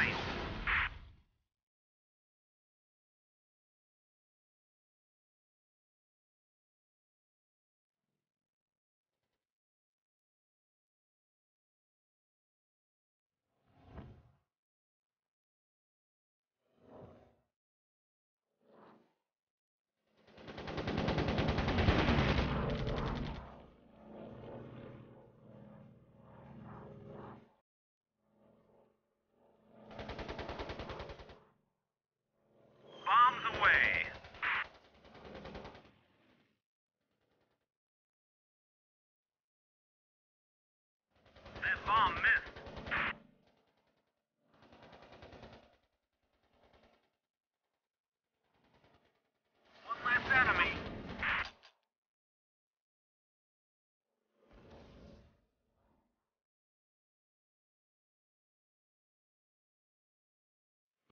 time.